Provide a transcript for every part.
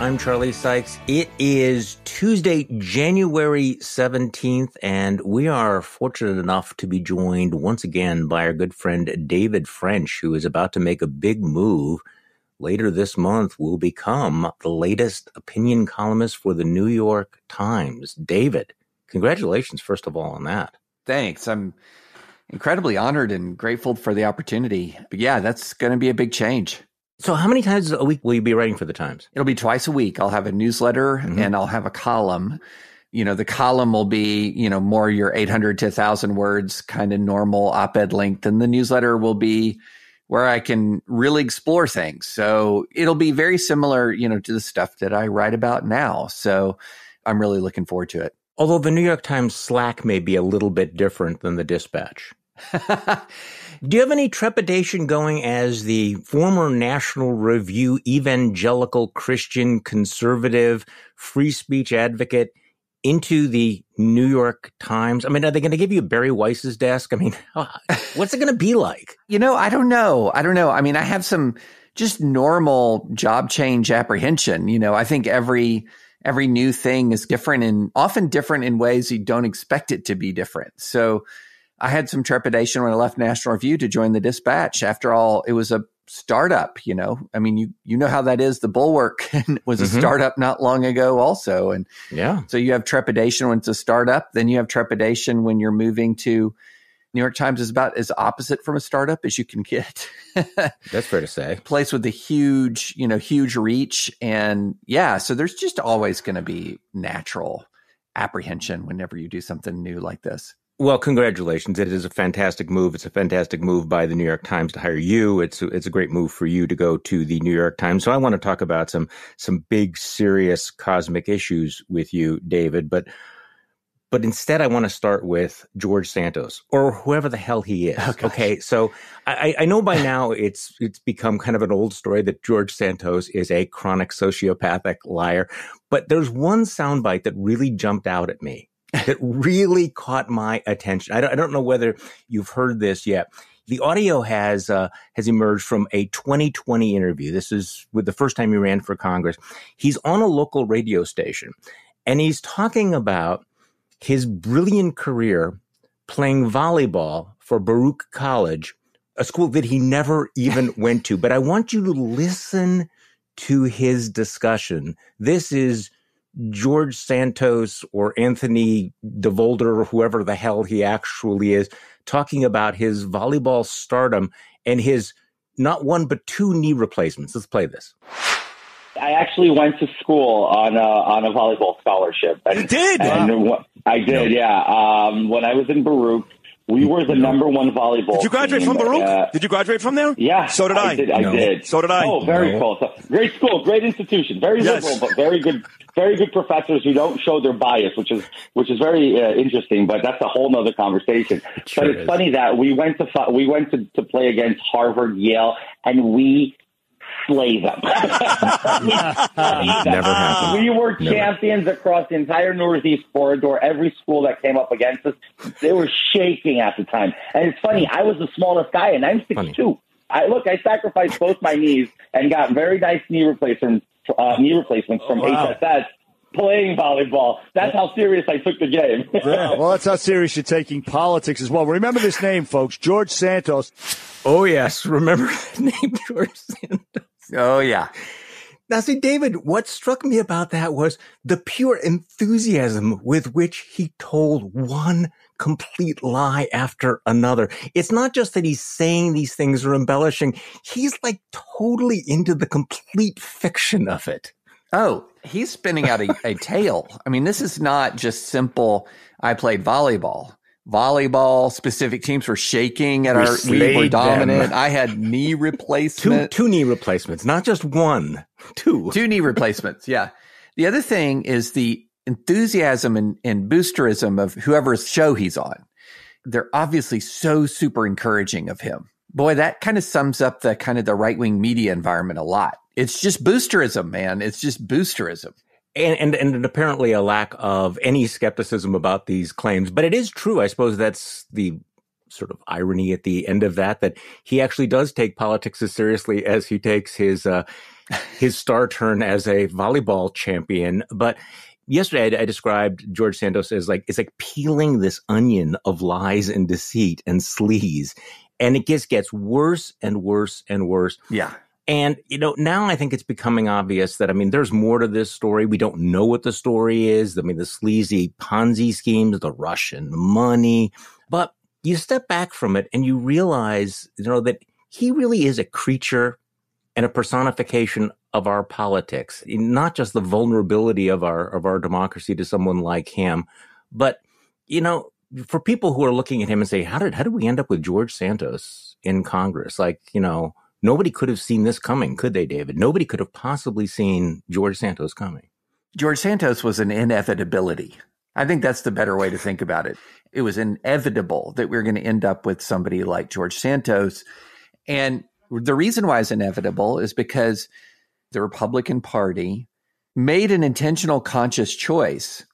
I'm Charlie Sykes. It is Tuesday, January 17th, and we are fortunate enough to be joined once again by our good friend David French, who is about to make a big move. Later this month, will become the latest opinion columnist for the New York Times. David, congratulations, first of all, on that. Thanks. I'm incredibly honored and grateful for the opportunity. But yeah, that's going to be a big change. So, how many times a week will you be writing for the Times? It'll be twice a week. I'll have a newsletter mm-hmm. and I'll have a column. You know, the column will be, you know, more your 800 to 1,000 words kind of normal op ed length. And the newsletter will be where I can really explore things. So, it'll be very similar, you know, to the stuff that I write about now. So, I'm really looking forward to it. Although the New York Times Slack may be a little bit different than the Dispatch. Do you have any trepidation going as the former National Review evangelical Christian conservative free speech advocate into the New York Times? I mean, are they going to give you Bari Weiss's desk? I mean, what's it going to be like? You know, I don't know. I don't know. I mean, I have some just normal job change apprehension. You know, I think every every new thing is different and often different in ways you don't expect it to be different. So I had some trepidation when I left National Review to join the Dispatch. After all, it was a startup, you know. I mean, you you know how that is. The Bulwark was a mm-hmm. startup not long ago also. And yeah. So you have trepidation when it's a startup, then you have trepidation when you're moving to New York Times is about as opposite from a startup as you can get. That's fair to say. Place with a huge, you know, huge reach. And yeah, so there's just always going to be natural apprehension whenever you do something new like this. Well, congratulations. It is a fantastic move. It's a fantastic move by the New York Times to hire you. It's a, it's a great move for you to go to the New York Times. So I want to talk about some some big serious cosmic issues with you, David, but but instead I want to start with George Santos or whoever the hell he is. Oh, okay. So I, I know by now it's it's become kind of an old story that George Santos is a chronic sociopathic liar. But there's one soundbite that really jumped out at me that really caught my attention. I don't, I don't, know whether you've heard this yet. The audio has uh, has emerged from a 2020 interview. This is with the first time he ran for Congress. He's on a local radio station, and he's talking about his brilliant career playing volleyball for Baruch College, a school that he never even went to. But I want you to listen to his discussion. This is George Santos or Anthony DeVolder or whoever the hell he actually is talking about his volleyball stardom and his not one but two knee replacements. Let's play this. I actually went to school on a, on a volleyball scholarship. And, you did? And wow. I did, yeah. Um, when I was in Baruch, we were the number one volleyball. Did you graduate team. from Baruch? Uh, did you graduate from there? Yeah. So did I. I did. I no. did. So did I. Oh, very no. cool. So, great school, great institution, very yes. liberal, but very good, very good professors who don't show their bias, which is which is very uh, interesting. But that's a whole nother conversation. Sure but it's is. funny that we went to we went to, to play against Harvard, Yale, and we slay them. Never happened. We were Never. champions across the entire Northeast corridor. Every school that came up against us, they were shaking at the time. And it's funny, I was the smallest guy, and I'm six two. I look, I sacrificed both my knees and got very nice knee replacements, uh, knee replacements from oh, wow. HSS playing volleyball. That's how serious I took the game. yeah, well, that's how serious you're taking politics as well. Remember this name, folks George Santos. Oh, yes. Remember the name George Santos. Oh, yeah. Now, see, David, what struck me about that was the pure enthusiasm with which he told one complete lie after another. It's not just that he's saying these things or embellishing. He's like totally into the complete fiction of it. Oh, he's spinning out a, a tale. I mean, this is not just simple. I played volleyball volleyball specific teams were shaking at we our we were dominant. Them. I had knee replacement. two, two knee replacements, not just one, two. Two knee replacements, yeah. The other thing is the enthusiasm and, and boosterism of whoever's show he's on. They're obviously so super encouraging of him. Boy, that kind of sums up the kind of the right wing media environment a lot. It's just boosterism, man. It's just boosterism and, and and apparently a lack of any skepticism about these claims. But it is true. I suppose that's the sort of irony at the end of that that he actually does take politics as seriously as he takes his uh, his star turn as a volleyball champion. But yesterday I, I, described George Santos as like it's like peeling this onion of lies and deceit and sleaze, and it just gets worse and worse and worse. Yeah. And you know, now I think it's becoming obvious that I mean, there's more to this story. We don't know what the story is. I mean, the sleazy Ponzi schemes, the Russian money, but you step back from it and you realize, you know, that he really is a creature and a personification of our politics, not just the vulnerability of our of our democracy to someone like him, but you know, for people who are looking at him and say, "How did how did we end up with George Santos in Congress?" Like, you know, nobody could have seen this coming, could they, David? Nobody could have possibly seen George Santos coming. George Santos was an inevitability. I think that's the better way to think about it. It was inevitable that we are going to end up with somebody like George Santos. And the reason why it's inevitable is because the Republican Party made an intentional conscious choice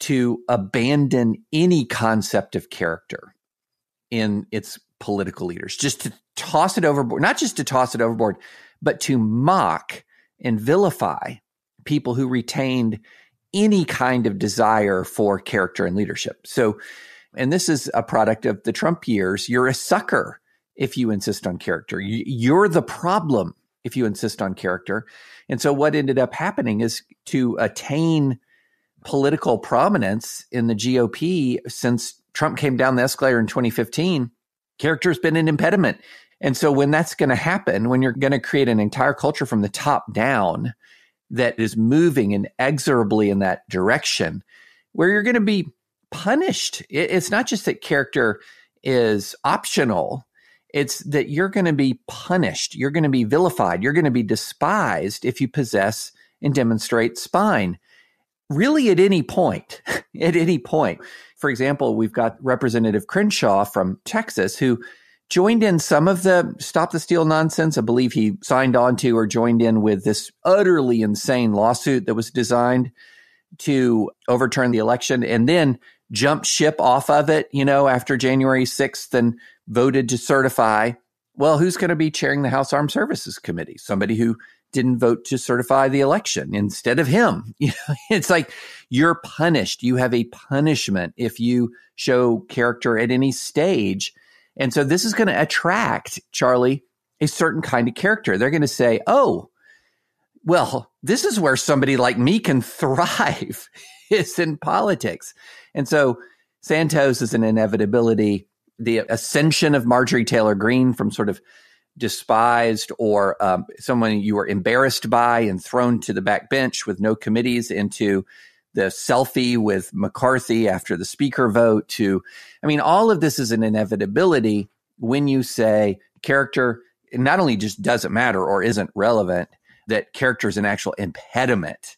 to abandon any concept of character in its political leaders, just to toss it overboard, not just to toss it overboard, but to mock and vilify people who retained any kind of desire for character and leadership. So, and this is a product of the Trump years. You're a sucker if you insist on character. You're the problem if you insist on character. And so what ended up happening is to attain political prominence in the GOP since Trump came down the escalator in 2015, character has been an impediment. And so when that's going to happen, when you're going to create an entire culture from the top down that is moving inexorably in that direction, where you're going to be punished. It's not just that character is optional it's that you're going to be punished. You're going to be vilified. You're going to be despised if you possess and demonstrate spine. Really, at any point, at any point. For example, we've got Representative Crenshaw from Texas who joined in some of the Stop the Steal nonsense. I believe he signed on to or joined in with this utterly insane lawsuit that was designed to overturn the election and then jumped ship off of it, you know, after January 6th and voted to certify. Well, who's going to be chairing the House Armed Services Committee? Somebody who didn't vote to certify the election instead of him. You know, it's like you're punished. You have a punishment if you show character at any stage. And so this is going to attract, Charlie, a certain kind of character. They're going to say, oh, well, this is where somebody like me can thrive is in politics. And so Santos is an inevitability. The ascension of Marjorie Taylor Greene from sort of despised or um, someone you were embarrassed by and thrown to the back bench with no committees into the selfie with McCarthy after the speaker vote to, I mean, all of this is an inevitability when you say character not only just doesn't matter or isn't relevant, that character is an actual impediment.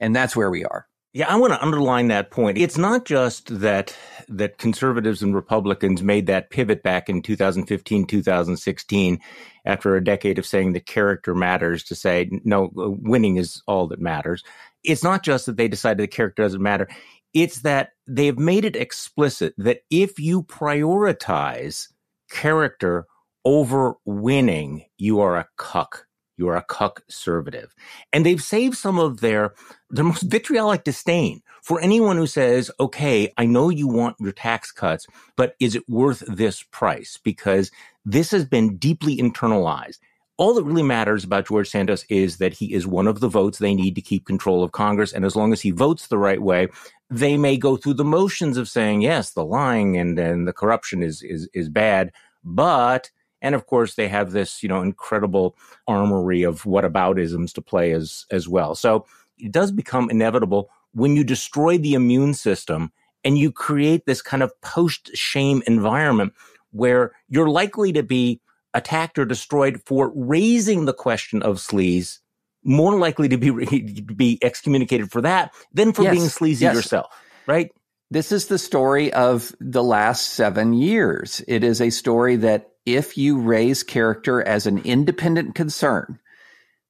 And that's where we are. Yeah, I want to underline that point. It's not just that that conservatives and Republicans made that pivot back in 2015, 2016 after a decade of saying that character matters to say no, uh, winning is all that matters. It's not just that they decided the character doesn't matter. It's that they've made it explicit that if you prioritize character over winning, you are a cuck you are a cuck conservative. And they've saved some of their, their most vitriolic disdain for anyone who says, okay, I know you want your tax cuts, but is it worth this price? Because this has been deeply internalized. All that really matters about George Santos is that he is one of the votes they need to keep control of Congress. And as long as he votes the right way, they may go through the motions of saying, yes, the lying and, and the corruption is, is, is bad, but and of course, they have this, you know, incredible armory of whataboutisms to play as, as well. So it does become inevitable when you destroy the immune system and you create this kind of post shame environment where you're likely to be attacked or destroyed for raising the question of sleaze, more likely to be, to be excommunicated for that than for yes. being sleazy yes. yourself, right? This is the story of the last seven years. It is a story that if you raise character as an independent concern,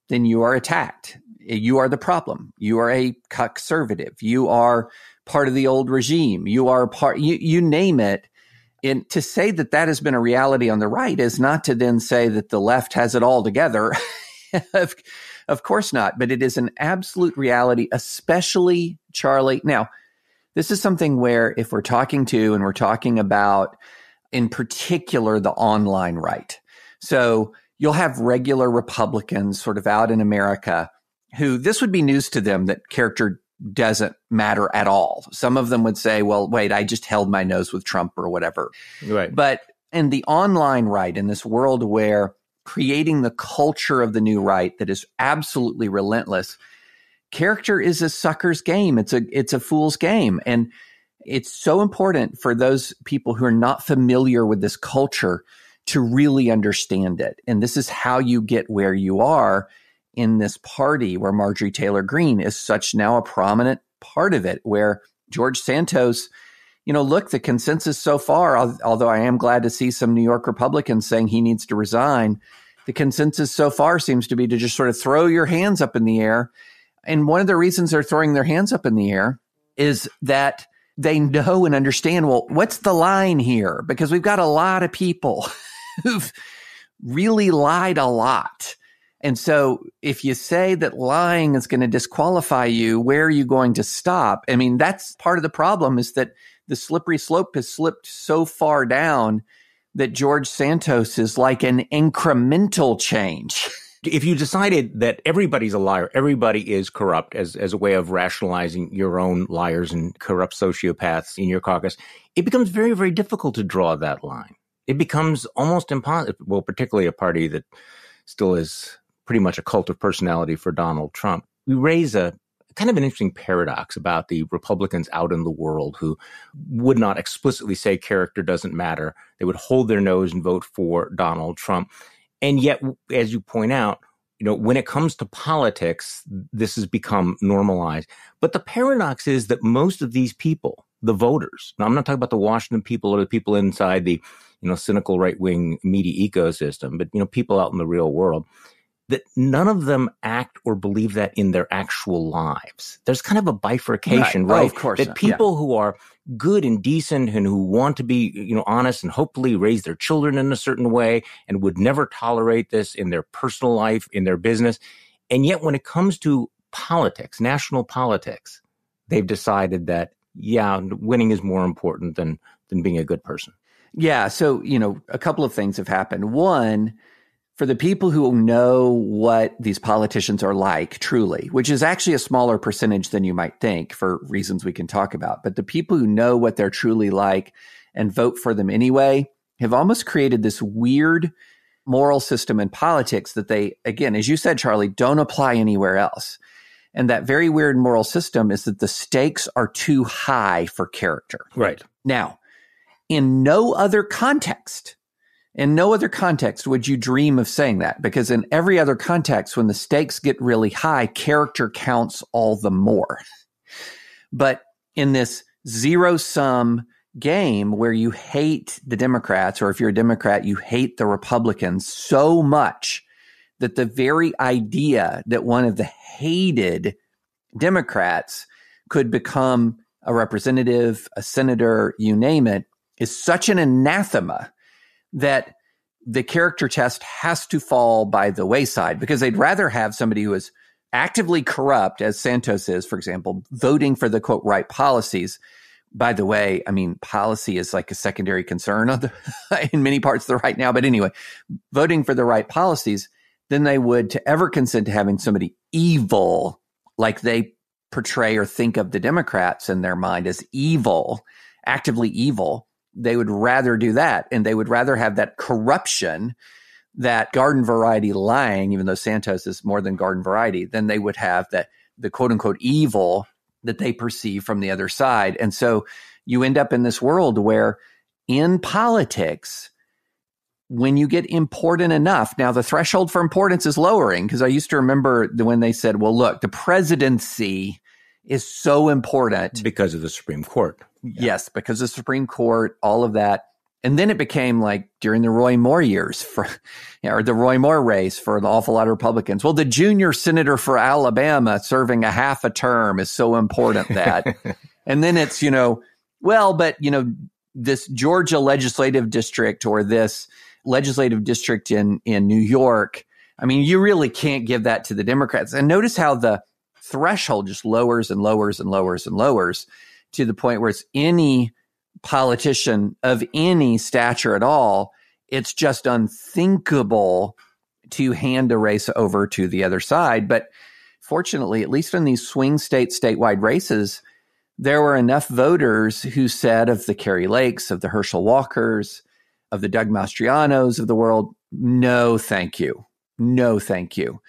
then you are attacked. You are the problem. You are a conservative. You are part of the old regime. You are part, you, you name it. And to say that that has been a reality on the right is not to then say that the left has it all together. of, of course not. But it is an absolute reality, especially Charlie. Now, this is something where if we're talking to and we're talking about, in particular, the online right. So you'll have regular Republicans sort of out in America who this would be news to them that character doesn't matter at all. Some of them would say, well, wait, I just held my nose with Trump or whatever. Right. But in the online right, in this world where creating the culture of the new right that is absolutely relentless, character is a sucker's game. It's a it's a fool's game. And it's so important for those people who are not familiar with this culture to really understand it. And this is how you get where you are in this party where Marjorie Taylor Greene is such now a prominent part of it, where George Santos, you know, look, the consensus so far, although I am glad to see some New York Republicans saying he needs to resign, the consensus so far seems to be to just sort of throw your hands up in the air. And one of the reasons they're throwing their hands up in the air is that they know and understand, well, what's the line here? Because we've got a lot of people who've really lied a lot and so if you say that lying is going to disqualify you, where are you going to stop? I mean, that's part of the problem is that the slippery slope has slipped so far down that George Santos is like an incremental change. If you decided that everybody's a liar, everybody is corrupt as, as a way of rationalizing your own liars and corrupt sociopaths in your caucus, it becomes very, very difficult to draw that line. It becomes almost impossible, well, particularly a party that still is pretty much a cult of personality for Donald Trump. We raise a kind of an interesting paradox about the Republicans out in the world who would not explicitly say character doesn't matter. They would hold their nose and vote for Donald Trump. And yet, as you point out, you know, when it comes to politics, this has become normalized. But the paradox is that most of these people, the voters, now I'm not talking about the Washington people or the people inside the, you know, cynical right wing media ecosystem, but, you know, people out in the real world, that none of them act or believe that in their actual lives. There's kind of a bifurcation, right? Oh, right? Oh, of course. That uh, people yeah. who are good and decent and who want to be, you know, honest and hopefully raise their children in a certain way and would never tolerate this in their personal life, in their business. And yet when it comes to politics, national politics, they've decided that, yeah, winning is more important than, than being a good person. Yeah. So, you know, a couple of things have happened. One, for the people who know what these politicians are like truly, which is actually a smaller percentage than you might think for reasons we can talk about, but the people who know what they're truly like and vote for them anyway have almost created this weird moral system in politics that they, again, as you said, Charlie, don't apply anywhere else. And that very weird moral system is that the stakes are too high for character. Right. Now, in no other context, in no other context would you dream of saying that because in every other context, when the stakes get really high, character counts all the more. But in this zero sum game where you hate the Democrats, or if you're a Democrat, you hate the Republicans so much that the very idea that one of the hated Democrats could become a representative, a senator, you name it, is such an anathema that the character test has to fall by the wayside because they'd rather have somebody who is actively corrupt, as Santos is, for example, voting for the quote right policies. By the way, I mean, policy is like a secondary concern the, in many parts of the right now. But anyway, voting for the right policies, than they would to ever consent to having somebody evil like they portray or think of the Democrats in their mind as evil, actively evil they would rather do that and they would rather have that corruption that garden variety lying even though santos is more than garden variety than they would have that the quote unquote evil that they perceive from the other side and so you end up in this world where in politics when you get important enough now the threshold for importance is lowering because i used to remember when they said well look the presidency is so important because of the Supreme Court. Yeah. Yes, because the Supreme Court, all of that. And then it became like during the Roy Moore years for, or the Roy Moore race for an awful lot of Republicans. Well, the junior senator for Alabama serving a half a term is so important that. and then it's, you know, well, but, you know, this Georgia legislative district or this legislative district in, in New York I mean, you really can't give that to the Democrats. And notice how the threshold just lowers and lowers and lowers and lowers to the point where it's any politician of any stature at all, it's just unthinkable to hand a race over to the other side. But fortunately, at least in these swing state statewide races, there were enough voters who said of the Kari Lakes, of the Herschel Walkers, of the Doug Mastrianos of the world, no, thank you. No, thank you.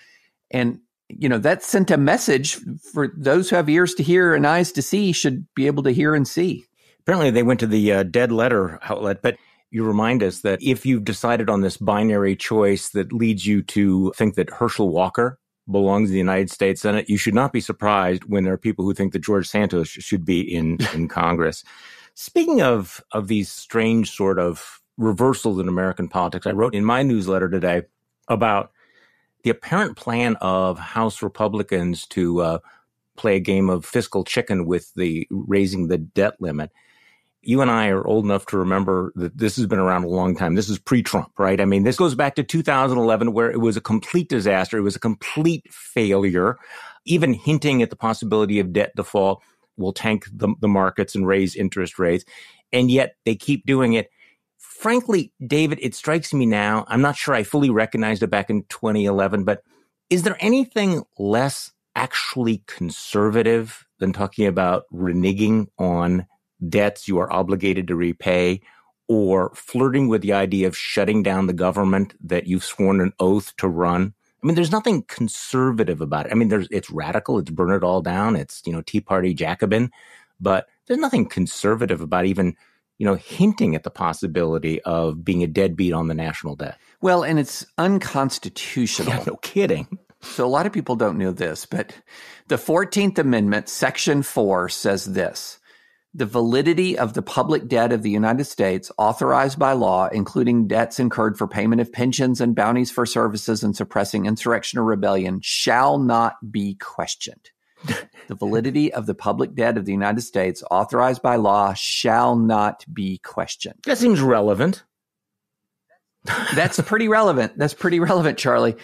And, you know, that sent a message for those who have ears to hear and eyes to see should be able to hear and see. Apparently, they went to the uh, dead letter outlet, but you remind us that if you've decided on this binary choice that leads you to think that Herschel Walker belongs in the United States Senate, you should not be surprised when there are people who think that George Santos should be in, in Congress. Speaking of, of these strange sort of reversals in American politics, I wrote in my newsletter today about the apparent plan of House Republicans to uh, play a game of fiscal chicken with the raising the debt limit you and I are old enough to remember that this has been around a long time. This is pre Trump, right? I mean, this goes back to 2011, where it was a complete disaster. It was a complete failure. Even hinting at the possibility of debt default will tank the, the markets and raise interest rates. And yet they keep doing it. Frankly, David, it strikes me now. I'm not sure I fully recognized it back in 2011, but is there anything less actually conservative than talking about reneging on debts you are obligated to repay or flirting with the idea of shutting down the government that you've sworn an oath to run. I mean, there's nothing conservative about it. I mean, there's it's radical, it's burn it all down, it's you know Tea Party Jacobin, but there's nothing conservative about even you know hinting at the possibility of being a deadbeat on the national debt. Well, and it's unconstitutional. Yeah, no kidding. So a lot of people don't know this, but the 14th Amendment, Section 4 says this the validity of the public debt of the United States authorized by law, including debts incurred for payment of pensions and bounties for services and suppressing insurrection or rebellion, shall not be questioned. The validity of the public debt of the United States authorized by law shall not be questioned. That seems relevant. That's pretty relevant. That's pretty relevant, Charlie.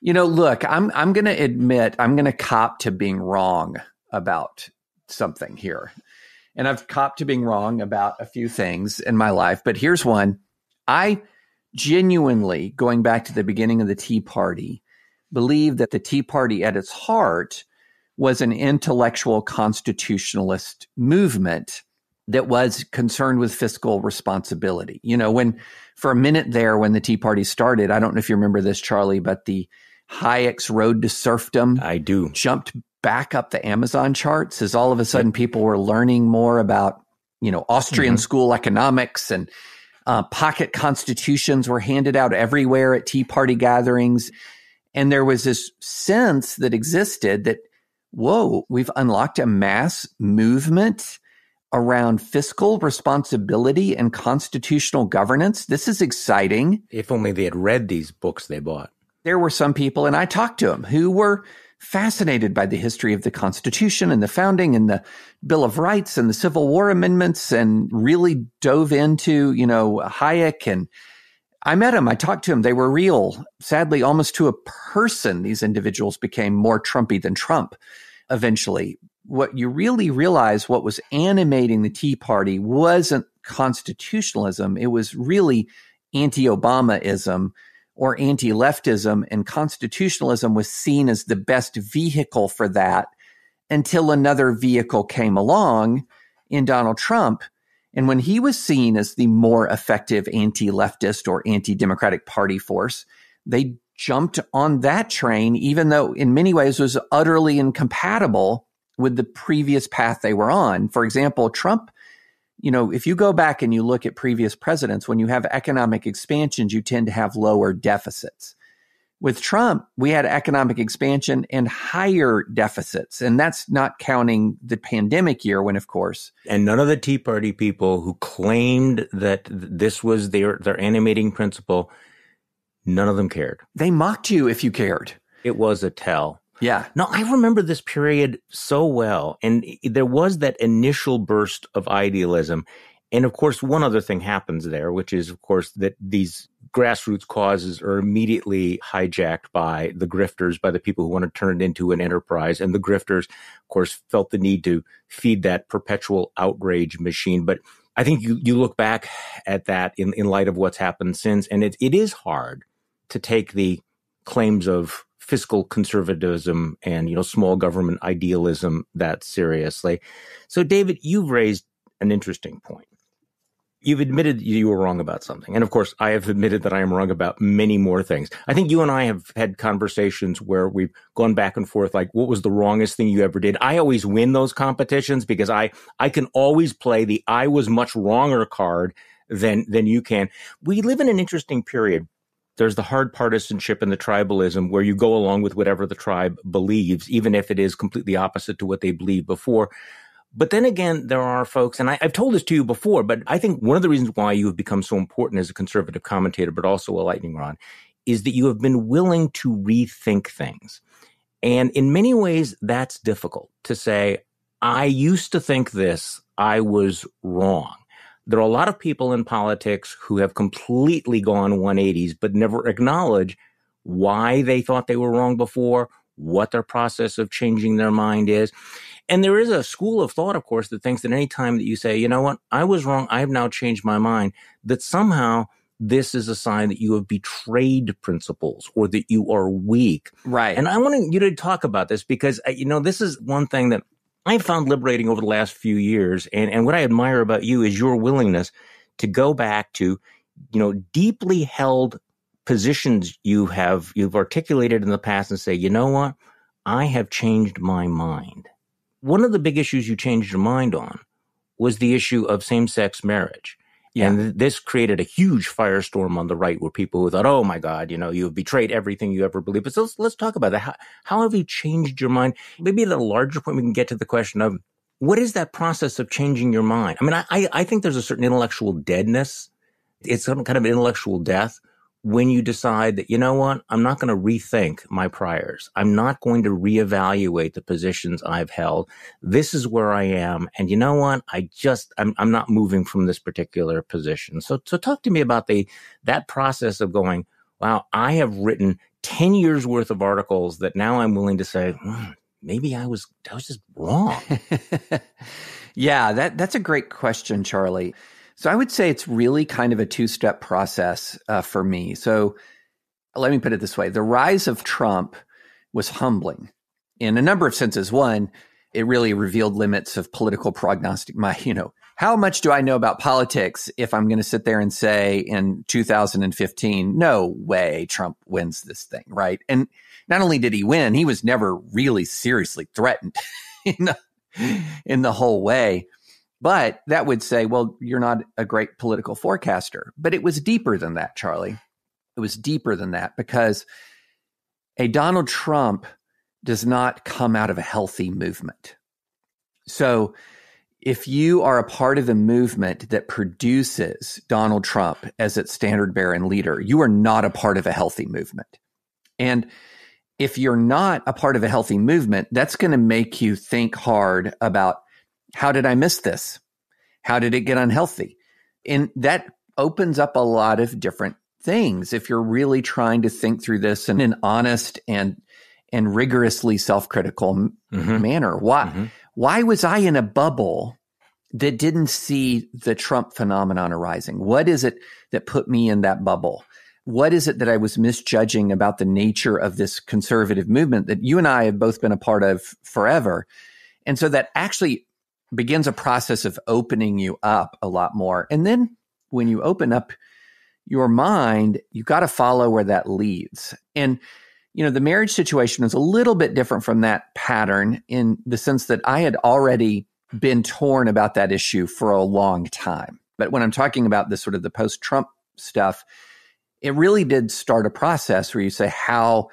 You know, look, I'm I'm going to admit I'm going to cop to being wrong about something here. And I've copped to being wrong about a few things in my life, but here's one. I genuinely, going back to the beginning of the Tea Party, believe that the Tea Party at its heart was an intellectual constitutionalist movement that was concerned with fiscal responsibility. You know, when for a minute there, when the Tea Party started, I don't know if you remember this, Charlie, but the Hayek's Road to Serfdom. I do. Jumped back up the Amazon charts as all of a sudden people were learning more about, you know, Austrian mm-hmm. school economics and uh, pocket constitutions were handed out everywhere at Tea Party gatherings. And there was this sense that existed that, whoa, we've unlocked a mass movement around fiscal responsibility and constitutional governance. This is exciting. If only they had read these books they bought. There were some people, and I talked to them, who were fascinated by the history of the Constitution and the founding and the Bill of Rights and the Civil War amendments and really dove into, you know, Hayek and I met him. I talked to him. They were real. Sadly, almost to a person, these individuals became more Trumpy than Trump eventually. What you really realize what was animating the Tea Party wasn't constitutionalism. It was really anti Obamaism or anti leftism, and constitutionalism was seen as the best vehicle for that until another vehicle came along in Donald Trump. And when he was seen as the more effective anti leftist or anti democratic party force, they jumped on that train, even though in many ways was utterly incompatible with the previous path they were on. For example, Trump you know, if you go back and you look at previous presidents, when you have economic expansions, you tend to have lower deficits. With Trump, we had economic expansion and higher deficits. And that's not counting the pandemic year when, of course. And none of the Tea Party people who claimed that this was their, their animating principle, none of them cared. They mocked you if you cared. It was a tell. Yeah. No, I remember this period so well. And there was that initial burst of idealism. And of course, one other thing happens there, which is, of course, that these grassroots causes are immediately hijacked by the grifters, by the people who want to turn it into an enterprise. And the grifters, of course, felt the need to feed that perpetual outrage machine. But I think you, you look back at that in, in light of what's happened since, and it, it is hard to take the claims of fiscal conservatism and, you know, small government idealism that seriously. So, David, you've raised an interesting point you've admitted you were wrong about something. And of course, I have admitted that I am wrong about many more things. I think you and I have had conversations where we've gone back and forth like what was the wrongest thing you ever did? I always win those competitions because I I can always play the I was much wronger card than than you can. We live in an interesting period. There's the hard partisanship and the tribalism where you go along with whatever the tribe believes, even if it is completely opposite to what they believed before. But then again, there are folks, and I, have told this to you before, but I think one of the reasons why you have become so important as a conservative commentator, but also a lightning rod, is that you have been willing to rethink things. And in many ways, that's difficult to say, I used to think this, I was wrong. There are a lot of people in politics who have completely gone 180s, but never acknowledge why they thought they were wrong before, what their process of changing their mind is and there is a school of thought, of course, that thinks that any time that you say, you know what, I was wrong, I have now changed my mind, that somehow this is a sign that you have betrayed principles or that you are weak. Right. And I want you to talk about this because, uh, you know, this is one thing that I found liberating over the last few years. And, and what I admire about you is your willingness to go back to, you know, deeply held positions you have, you've articulated in the past and say, you know what? I have changed my mind one of the big issues you changed your mind on was the issue of same sex marriage. Yeah. And this created a huge firestorm on the right where people who thought, oh my God, you know, you've betrayed everything you ever believed. But so let's, let's talk about that. How, how have you changed your mind? Maybe at a larger point, we can get to the question of what is that process of changing your mind? I mean, I, I think there's a certain intellectual deadness. It's some kind of intellectual death when you decide that, you know what, I'm not going to rethink my priors. I'm not going to reevaluate the positions I've held. This is where I am. And you know what? I just, I'm, I'm not moving from this particular position. So, so talk to me about the, that process of going, wow, I have written 10 years worth of articles that now I'm willing to say, hmm, maybe I was, I was just wrong. yeah, that, that's a great question, Charlie. So I would say it's really kind of a two step process uh, for me. So let me put it this way the rise of Trump was humbling in a number of senses. One, it really revealed limits of political prognostic. My, you know, how much do I know about politics if I'm going to sit there and say in 2015, no way Trump wins this thing, right? And not only did he win, he was never really seriously threatened in the, in the whole way. But that would say, well, you're not a great political forecaster. But it was deeper than that, Charlie. It was deeper than that because a Donald Trump does not come out of a healthy movement. So if you are a part of a movement that produces Donald Trump as its standard bearer and leader, you are not a part of a healthy movement. And if you're not a part of a healthy movement, that's going to make you think hard about how did I miss this? How did it get unhealthy? And that opens up a lot of different things if you're really trying to think through this in an honest and and rigorously self-critical mm-hmm. manner. Why mm-hmm. why was I in a bubble that didn't see the Trump phenomenon arising? What is it that put me in that bubble? What is it that I was misjudging about the nature of this conservative movement that you and I have both been a part of forever? And so that actually begins a process of opening you up a lot more. And then when you open up your mind, you've got to follow where that leads. And you know, the marriage situation is a little bit different from that pattern in the sense that I had already been torn about that issue for a long time. But when I'm talking about this sort of the post Trump stuff, it really did start a process where you say, how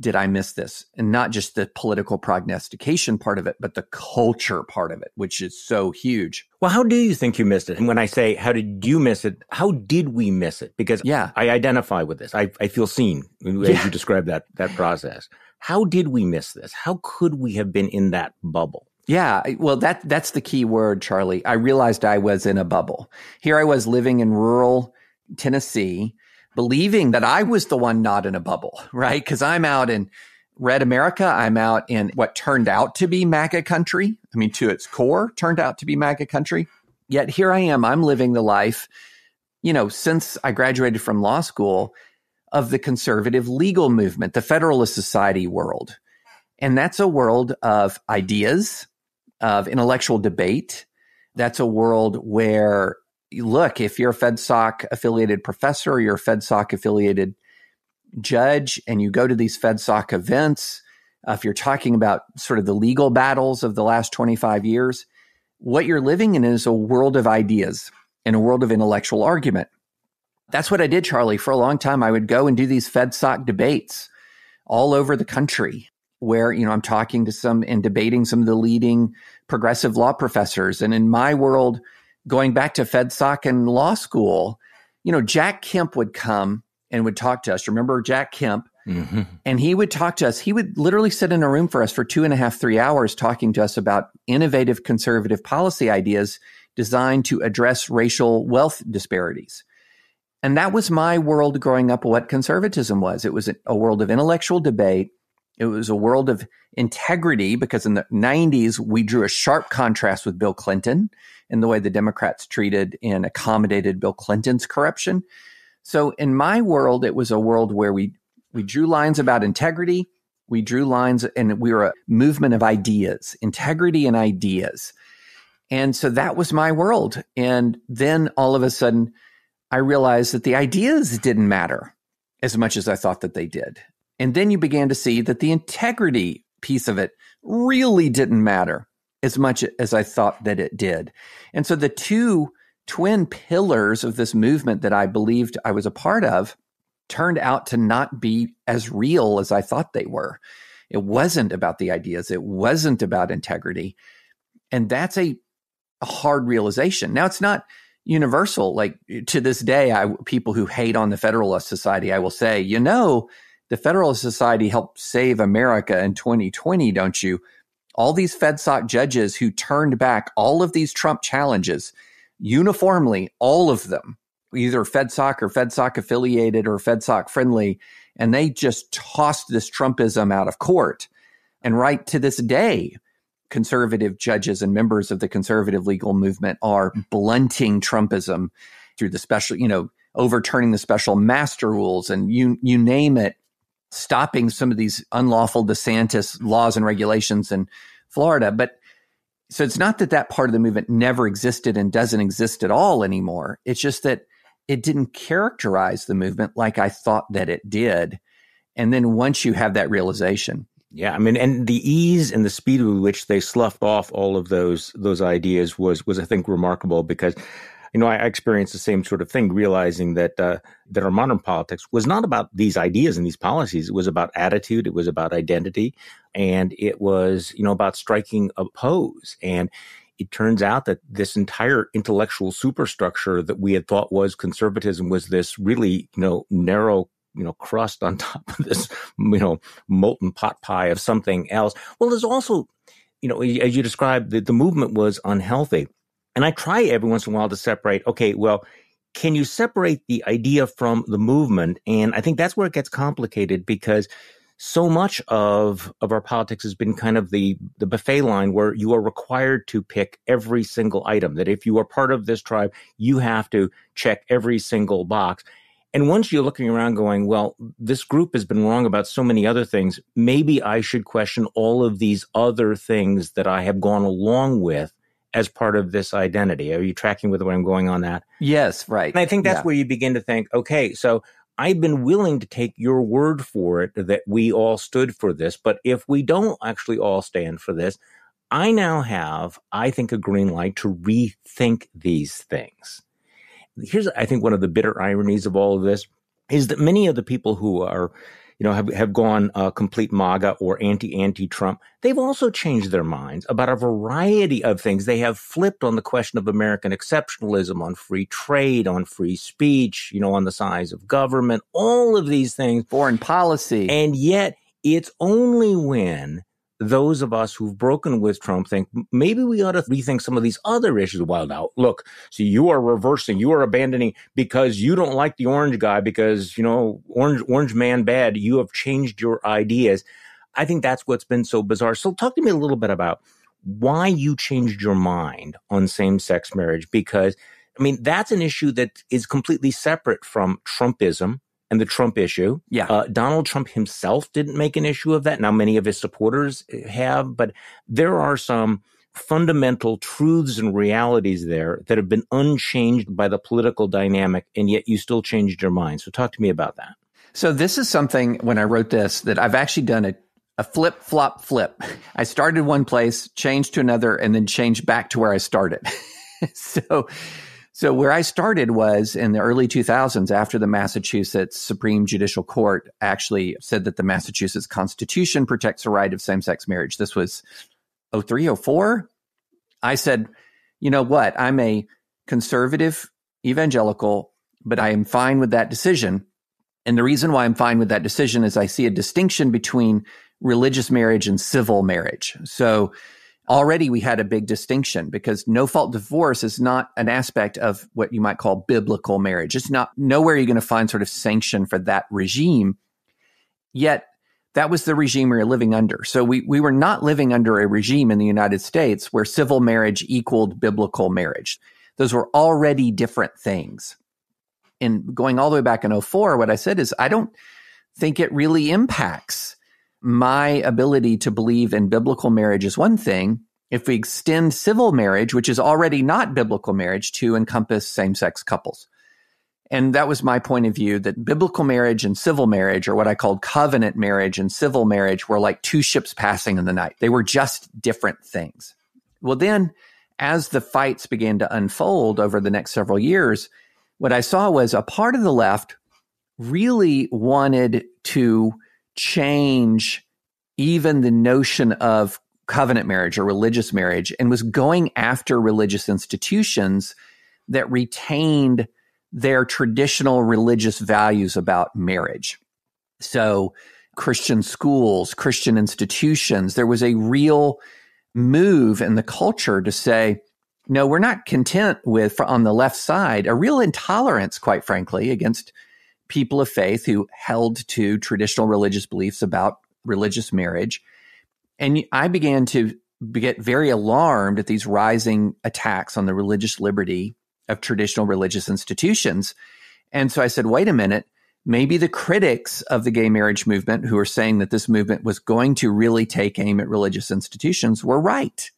did I miss this? And not just the political prognostication part of it, but the culture part of it, which is so huge. Well, how do you think you missed it? And when I say, how did you miss it? How did we miss it? Because yeah. I identify with this. I, I feel seen as yeah. you describe that, that process. How did we miss this? How could we have been in that bubble? Yeah, well, that that's the key word, Charlie. I realized I was in a bubble. Here I was living in rural Tennessee believing that I was the one not in a bubble, right? Because I'm out in red America. I'm out in what turned out to be MAGA country. I mean, to its core, turned out to be MAGA country. Yet here I am. I'm living the life, you know, since I graduated from law school of the conservative legal movement, the Federalist Society world. And that's a world of ideas, of intellectual debate. That's a world where, look, if you're a FedSoc affiliated professor or you're a FedSoc affiliated judge and you go to these FedSoc events, uh, if you're talking about sort of the legal battles of the last 25 years, what you're living in is a world of ideas and a world of intellectual argument. That's what I did, Charlie. For a long time, I would go and do these FedSoc debates all over the country where, you know, I'm talking to some and debating some of the leading progressive law professors. And in my world, going back to FedSoc and law school, you know, Jack Kemp would come and would talk to us. Remember Jack Kemp? Mm-hmm. And he would talk to us. He would literally sit in a room for us for two and a half, three hours talking to us about innovative conservative policy ideas designed to address racial wealth disparities. And that was my world growing up, what conservatism was. It was a world of intellectual debate. It was a world of integrity because in the 90s, we drew a sharp contrast with Bill Clinton in the way the Democrats treated and accommodated Bill Clinton's corruption. So in my world, it was a world where we, we drew lines about integrity. We drew lines and we were a movement of ideas, integrity and ideas. And so that was my world. And then all of a sudden, I realized that the ideas didn't matter as much as I thought that they did. And then you began to see that the integrity piece of it really didn't matter as much as I thought that it did. And so the two twin pillars of this movement that I believed I was a part of turned out to not be as real as I thought they were. It wasn't about the ideas, it wasn't about integrity. And that's a, a hard realization. Now, it's not universal. Like to this day, I, people who hate on the Federalist Society, I will say, you know, the Federalist Society helped save America in 2020, don't you? All these FedSoc judges who turned back all of these Trump challenges uniformly, all of them, either FedSoc or FedSoc affiliated or FedSoc friendly, and they just tossed this Trumpism out of court. And right to this day, conservative judges and members of the conservative legal movement are blunting Trumpism through the special, you know, overturning the special master rules and you you name it, stopping some of these unlawful DeSantis laws and regulations in Florida. But so it's not that that part of the movement never existed and doesn't exist at all anymore. It's just that it didn't characterize the movement like I thought that it did. And then once you have that realization, yeah, I mean, and the ease and the speed with which they sloughed off all of those those ideas was was I think remarkable because you know, I experienced the same sort of thing, realizing that uh, that our modern politics was not about these ideas and these policies. It was about attitude. It was about identity, and it was you know about striking a pose. And it turns out that this entire intellectual superstructure that we had thought was conservatism was this really you know narrow you know crust on top of this you know molten pot pie of something else. Well, there's also you know as you described the movement was unhealthy and I try every once in a while to separate, okay, well, can you separate the idea from the movement? And I think that's where it gets complicated because so much of of our politics has been kind of the the buffet line where you are required to pick every single item that if you are part of this tribe you have to check every single box and once you're looking around going well this group has been wrong about so many other things maybe i should question all of these other things that i have gone along with as part of this identity. Are you tracking with what I'm going on that? Yes, right. And I think that's yeah. where you begin to think, okay, so I've been willing to take your word for it that we all stood for this, but if we don't actually all stand for this, I now have, I think, a green light to rethink these things. Here's, I think, one of the bitter ironies of all of this is that many of the people who are you know, have, have gone uh, complete MAGA or anti anti Trump, they've also changed their minds about a variety of things. They have flipped on the question of American exceptionalism, on free trade, on free speech, you know, on the size of government, all of these things. Foreign policy. And yet it's only when those of us who've broken with Trump think maybe we ought to rethink some of these other issues. Well, now look, see, you are reversing, you are abandoning because you don't like the orange guy because, you know, orange, orange man bad. You have changed your ideas. I think that's what's been so bizarre. So talk to me a little bit about why you changed your mind on same sex marriage because I mean, that's an issue that is completely separate from Trumpism and the Trump issue. Yeah. Uh, Donald Trump himself didn't make an issue of that. Now, many of his supporters have, but there are some fundamental truths and realities there that have been unchanged by the political dynamic, and yet you still changed your mind. So, talk to me about that. So, this is something when I wrote this that I've actually done a, a flip, flop, flip. I started one place, changed to another, and then changed back to where I started. so, so where I started was in the early 2000s after the Massachusetts Supreme Judicial Court actually said that the Massachusetts Constitution protects the right of same-sex marriage. This was 03, 04. I said, you know what? I'm a conservative evangelical, but I am fine with that decision. And the reason why I'm fine with that decision is I see a distinction between religious marriage and civil marriage. So already we had a big distinction because no fault divorce is not an aspect of what you might call biblical marriage. It's not nowhere you're going to find sort of sanction for that regime. Yet that was the regime we were living under. So we, we were not living under a regime in the United States where civil marriage equaled biblical marriage. Those were already different things. And going all the way back in 04, what I said is I don't think it really impacts my ability to believe in biblical marriage is one thing. If we extend civil marriage, which is already not biblical marriage, to encompass same sex couples. And that was my point of view that biblical marriage and civil marriage, or what I called covenant marriage and civil marriage, were like two ships passing in the night. They were just different things. Well, then, as the fights began to unfold over the next several years, what I saw was a part of the left really wanted to change even the notion of covenant marriage or religious marriage and was going after religious institutions that retained their traditional religious values about marriage. So, Christian schools, Christian institutions, there was a real move in the culture to say, no, we're not content with, on the left side, a real intolerance, quite frankly, against people of faith who held to traditional religious beliefs about religious marriage. And I began to get very alarmed at these rising attacks on the religious liberty of traditional religious institutions. And so I said, wait a minute, maybe the critics of the gay marriage movement who are saying that this movement was going to really take aim at religious institutions were right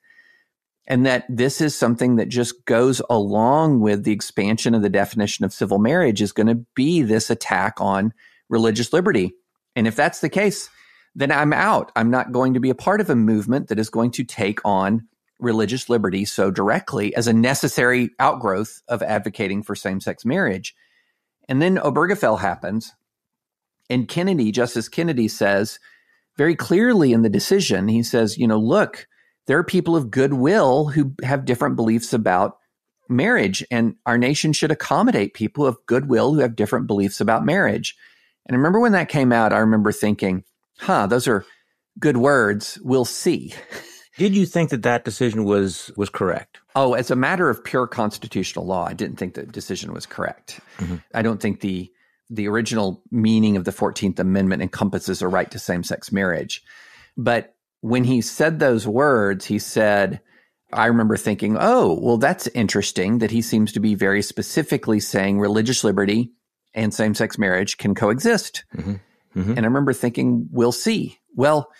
and that this is something that just goes along with the expansion of the definition of civil marriage is going to be this attack on religious liberty. And if that's the case, then I'm out. I'm not going to be a part of a movement that is going to take on religious liberty so directly as a necessary outgrowth of advocating for same sex marriage. And then Obergefell happens. And Kennedy, Justice Kennedy says very clearly in the decision, he says, you know, look, there are people of goodwill who have different beliefs about marriage, and our nation should accommodate people of goodwill who have different beliefs about marriage. And I remember when that came out, I remember thinking, huh, those are good words. We'll see. Did you think that that decision was was correct? Oh, as a matter of pure constitutional law, I didn't think the decision was correct. Mm-hmm. I don't think the the original meaning of the 14th Amendment encompasses a right to same sex marriage. But when he said those words, he said, I remember thinking, oh, well, that's interesting that he seems to be very specifically saying religious liberty and same sex marriage can coexist. Mm-hmm. Mm-hmm. And I remember thinking, we'll see. Well,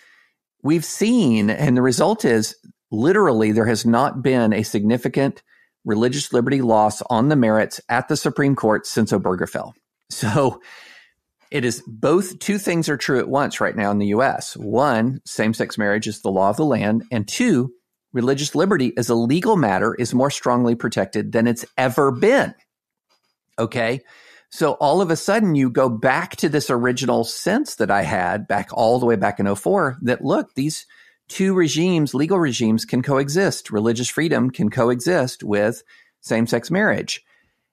we've seen, and the result is literally there has not been a significant religious liberty loss on the merits at the Supreme Court since Obergefell. So it is both two things are true at once right now in the US. One, same sex marriage is the law of the land. And two, religious liberty as a legal matter is more strongly protected than it's ever been. Okay. So all of a sudden you go back to this original sense that I had back all the way back in 04 that look, these two regimes, legal regimes can coexist. Religious freedom can coexist with same sex marriage.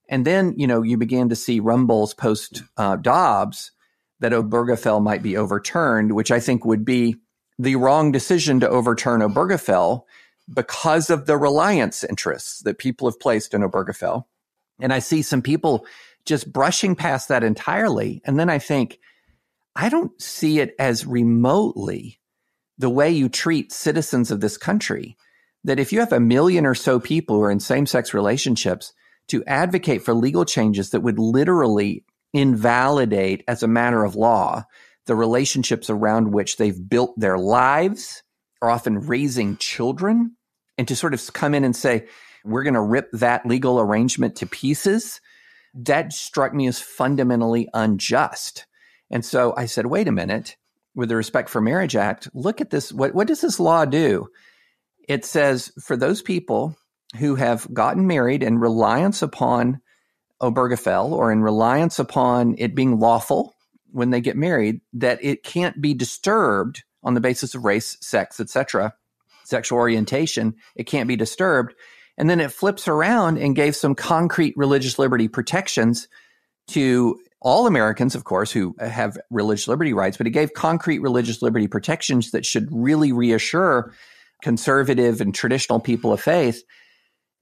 And then, you know, you began to see rumbles post uh, Dobbs that Obergefell might be overturned, which I think would be the wrong decision to overturn Obergefell because of the reliance interests that people have placed in Obergefell. And I see some people just brushing past that entirely. And then I think, I don't see it as remotely the way you treat citizens of this country. That if you have a million or so people who are in same sex relationships, to advocate for legal changes that would literally invalidate, as a matter of law, the relationships around which they've built their lives, are often raising children, and to sort of come in and say, we're going to rip that legal arrangement to pieces, that struck me as fundamentally unjust. And so I said, wait a minute, with the Respect for Marriage Act, look at this. What, what does this law do? It says for those people who have gotten married in reliance upon Obergefell or in reliance upon it being lawful when they get married, that it can't be disturbed on the basis of race, sex, etc., sexual orientation. It can't be disturbed. And then it flips around and gave some concrete religious liberty protections to all Americans, of course, who have religious liberty rights, but it gave concrete religious liberty protections that should really reassure conservative and traditional people of faith.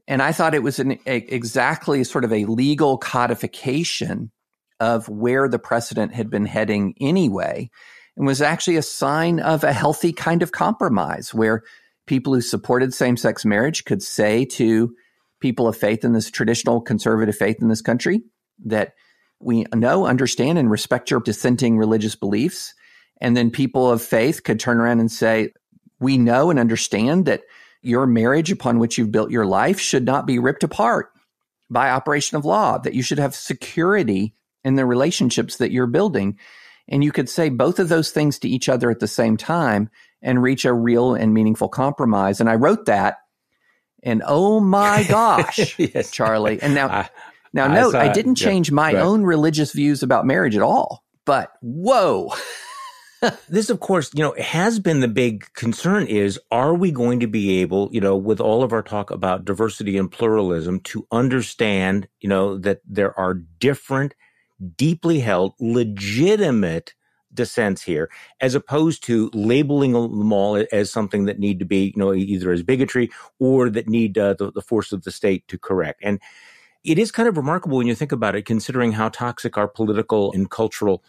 And I thought it was an a, exactly sort of a legal codification of where the precedent had been heading anyway, and was actually a sign of a healthy kind of compromise where people who supported same sex marriage could say to people of faith in this traditional conservative faith in this country that we know, understand, and respect your dissenting religious beliefs. And then people of faith could turn around and say, we know and understand that your marriage upon which you've built your life should not be ripped apart by operation of law, that you should have security in the relationships that you're building. And you could say both of those things to each other at the same time and reach a real and meaningful compromise. And I wrote that. And oh my gosh, yes. Charlie. And now, I, now I note, I didn't change my right. own religious views about marriage at all, but whoa. this, of course, you know, has been the big concern is are we going to be able, you know, with all of our talk about diversity and pluralism to understand, you know, that there are different, deeply held, legitimate dissents here, as opposed to labeling them all as something that need to be, you know, either as bigotry or that need uh, the, the force of the state to correct. And it is kind of remarkable when you think about it, considering how toxic our political and cultural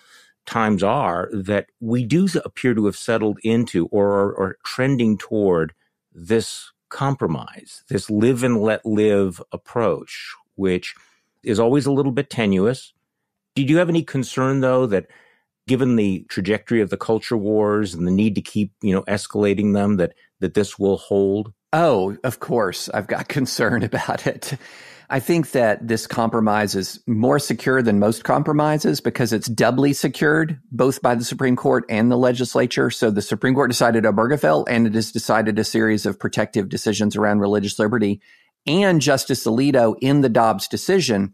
times are, that we do appear to have settled into or are, trending toward this compromise, this live and let live approach, which is always a little bit tenuous. Did you have any concern, though, that given the trajectory of the culture wars and the need to keep, you know, escalating them, that that this will hold? Oh, of course, I've got concern about it. I think that this compromise is more secure than most compromises because it's doubly secured both by the Supreme Court and the legislature. So the Supreme Court decided Obergefell and it has decided a series of protective decisions around religious liberty. And Justice Alito in the Dobbs decision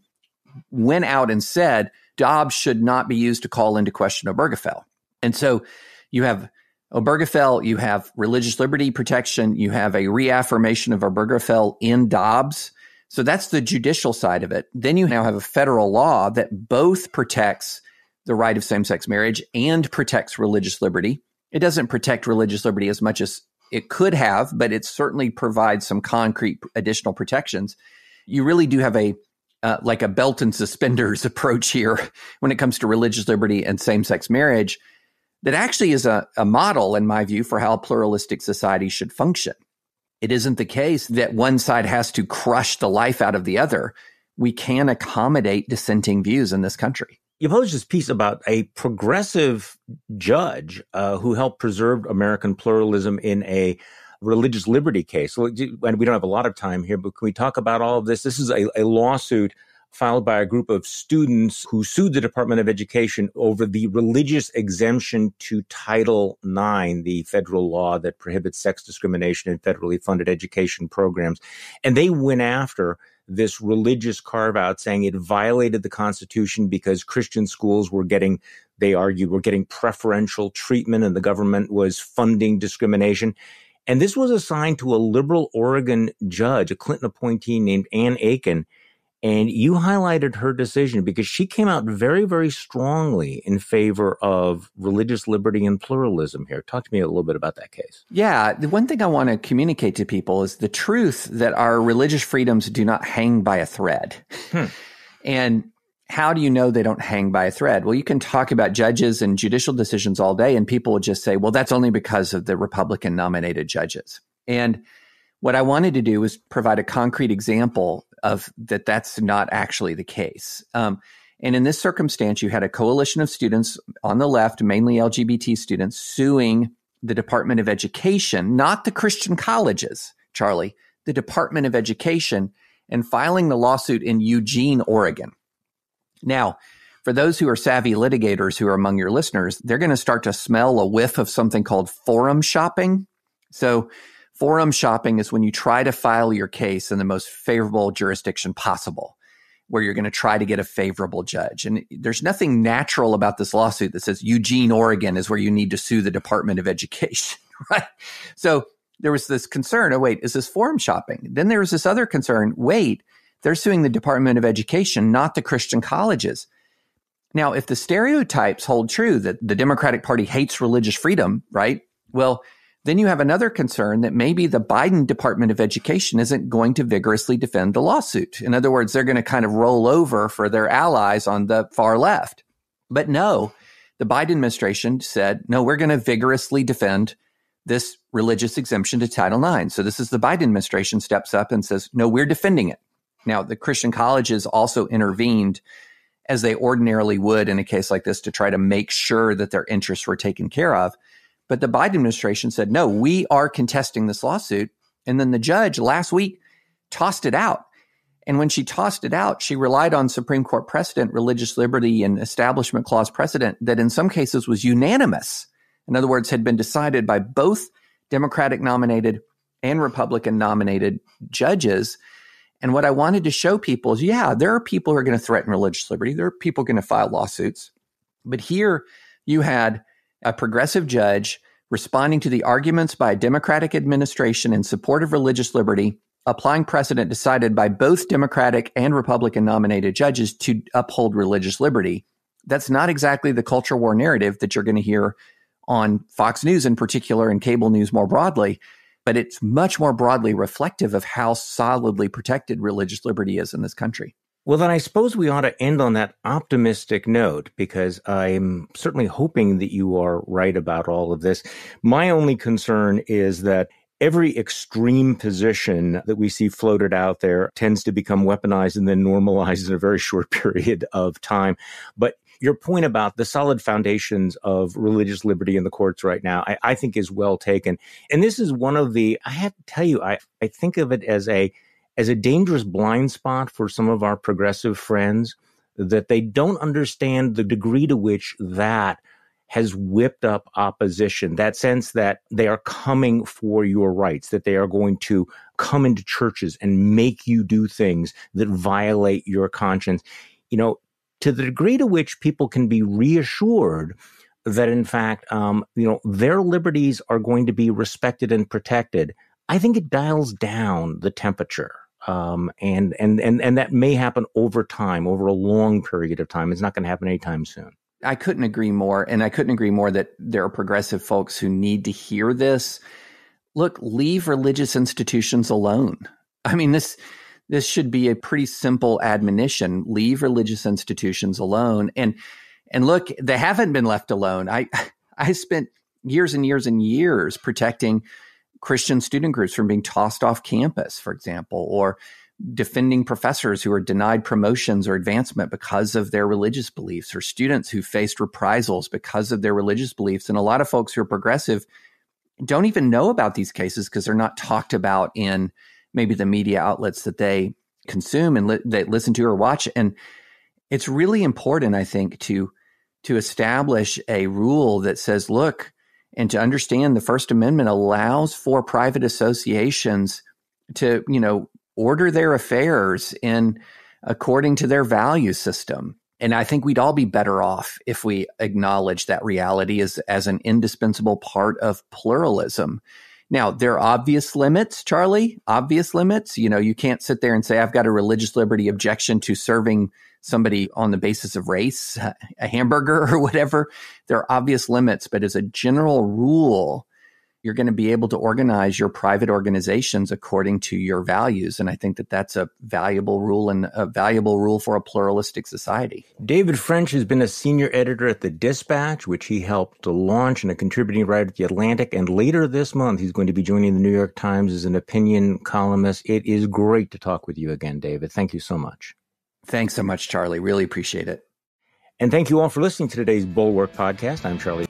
went out and said Dobbs should not be used to call into question Obergefell. And so you have Obergefell, you have religious liberty protection, you have a reaffirmation of Obergefell in Dobbs. So that's the judicial side of it. Then you now have a federal law that both protects the right of same sex marriage and protects religious liberty. It doesn't protect religious liberty as much as it could have, but it certainly provides some concrete additional protections. You really do have a uh, like a belt and suspenders approach here when it comes to religious liberty and same sex marriage that actually is a, a model, in my view, for how a pluralistic society should function. It isn't the case that one side has to crush the life out of the other. We can accommodate dissenting views in this country. You published this piece about a progressive judge uh, who helped preserve American pluralism in a religious liberty case. And we don't have a lot of time here, but can we talk about all of this? This is a, a lawsuit filed by a group of students who sued the Department of Education over the religious exemption to Title IX, the federal law that prohibits sex discrimination in federally funded education programs. And they went after this religious carve out saying it violated the Constitution because Christian schools were getting, they argued, were getting preferential treatment and the government was funding discrimination. And this was assigned to a liberal Oregon judge, a Clinton appointee named Ann Aiken. And you highlighted her decision because she came out very, very strongly in favor of religious liberty and pluralism here. Talk to me a little bit about that case. Yeah. The one thing I want to communicate to people is the truth that our religious freedoms do not hang by a thread. Hmm. And how do you know they don't hang by a thread? Well, you can talk about judges and judicial decisions all day, and people will just say, well, that's only because of the Republican nominated judges. And what I wanted to do was provide a concrete example of that that's not actually the case. Um, and in this circumstance, you had a coalition of students on the left, mainly LGBT students, suing the Department of Education, not the Christian colleges, Charlie, the Department of Education, and filing the lawsuit in Eugene, Oregon. Now, for those who are savvy litigators who are among your listeners, they're going to start to smell a whiff of something called forum shopping. So, Forum shopping is when you try to file your case in the most favorable jurisdiction possible, where you're going to try to get a favorable judge. And there's nothing natural about this lawsuit that says Eugene, Oregon is where you need to sue the Department of Education, right? So there was this concern oh, wait, is this forum shopping? Then there was this other concern wait, they're suing the Department of Education, not the Christian colleges. Now, if the stereotypes hold true that the Democratic Party hates religious freedom, right? Well, then you have another concern that maybe the Biden Department of Education isn't going to vigorously defend the lawsuit. In other words, they're going to kind of roll over for their allies on the far left. But no, the Biden administration said, no, we're going to vigorously defend this religious exemption to Title IX. So this is the Biden administration steps up and says, no, we're defending it. Now, the Christian colleges also intervened as they ordinarily would in a case like this to try to make sure that their interests were taken care of. But the Biden administration said, no, we are contesting this lawsuit. And then the judge last week tossed it out. And when she tossed it out, she relied on Supreme Court precedent, religious liberty and establishment clause precedent that in some cases was unanimous. In other words, had been decided by both Democratic nominated and Republican nominated judges. And what I wanted to show people is yeah, there are people who are going to threaten religious liberty. There are people going to file lawsuits. But here you had a progressive judge responding to the arguments by a Democratic administration in support of religious liberty, applying precedent decided by both Democratic and Republican nominated judges to uphold religious liberty. That's not exactly the culture war narrative that you're going to hear on Fox News in particular and cable news more broadly, but it's much more broadly reflective of how solidly protected religious liberty is in this country. Well, then I suppose we ought to end on that optimistic note because I'm certainly hoping that you are right about all of this. My only concern is that every extreme position that we see floated out there tends to become weaponized and then normalized in a very short period of time. But your point about the solid foundations of religious liberty in the courts right now, I, I think is well taken. And this is one of the, I have to tell you, I, I think of it as a, as a dangerous blind spot for some of our progressive friends that they don't understand the degree to which that has whipped up opposition, that sense that they are coming for your rights, that they are going to come into churches and make you do things that violate your conscience. You know, to the degree to which people can be reassured that, in fact, um, you know, their liberties are going to be respected and protected, I think it dials down the temperature um, and and and and that may happen over time, over a long period of time. It's not going to happen anytime soon. I couldn't agree more, and I couldn't agree more that there are progressive folks who need to hear this. Look, leave religious institutions alone. I mean this this should be a pretty simple admonition. Leave religious institutions alone, and and look, they haven't been left alone. I I spent years and years and years protecting Christian student groups from being tossed off campus, for example, or defending professors who are denied promotions or advancement because of their religious beliefs, or students who faced reprisals because of their religious beliefs. And a lot of folks who are progressive don't even know about these cases because they're not talked about in maybe the media outlets that they consume and li- they listen to or watch. And it's really important, I think, to to establish a rule that says, look, and to understand the First Amendment allows for private associations to, you know, order their affairs in according to their value system. And I think we'd all be better off if we acknowledge that reality as, as an indispensable part of pluralism. Now, there are obvious limits, Charlie, obvious limits. You know, you can't sit there and say, I've got a religious liberty objection to serving somebody on the basis of race, a hamburger or whatever. There are obvious limits, but as a general rule, you're going to be able to organize your private organizations according to your values. And I think that that's a valuable rule and a valuable rule for a pluralistic society. David French has been a senior editor at The Dispatch, which he helped to launch and a contributing writer at The Atlantic. And later this month, he's going to be joining the New York Times as an opinion columnist. It is great to talk with you again, David. Thank you so much. Thanks so much, Charlie. Really appreciate it. And thank you all for listening to today's Bulwark podcast. I'm Charlie.